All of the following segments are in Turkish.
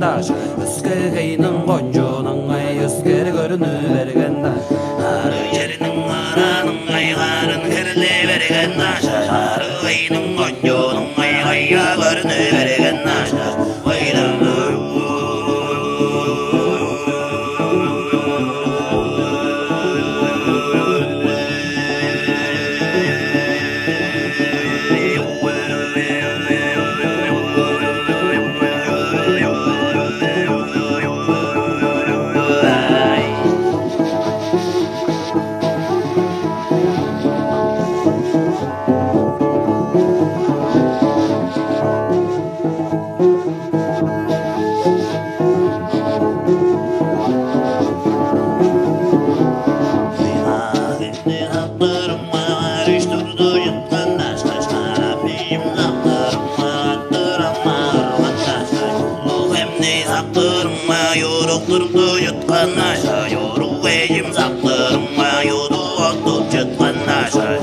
taş Üskü kıyının koncuğunun ay Üskü görünü vergen taş Harı yerinin aranın ay Harın kirli vergen taş Harı kıyının koncuğunun ay Hayya görünü Yorukturdu yutkan aşağı Yoruk eyim saktırma Yodu otup çıtkan aşağı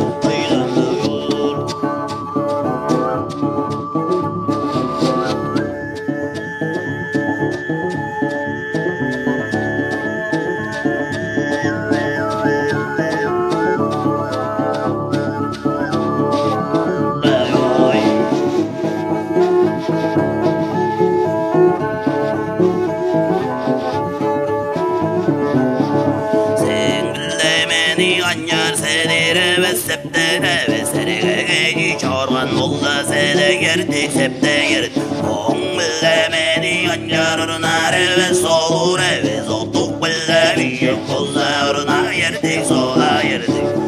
heves septe heves Sere geyi çağırgan bolla sele gerdik septe gerd Oğun bilemedi ancar uruna reves olur heves Otuk bile bir yok kolla sola gerdik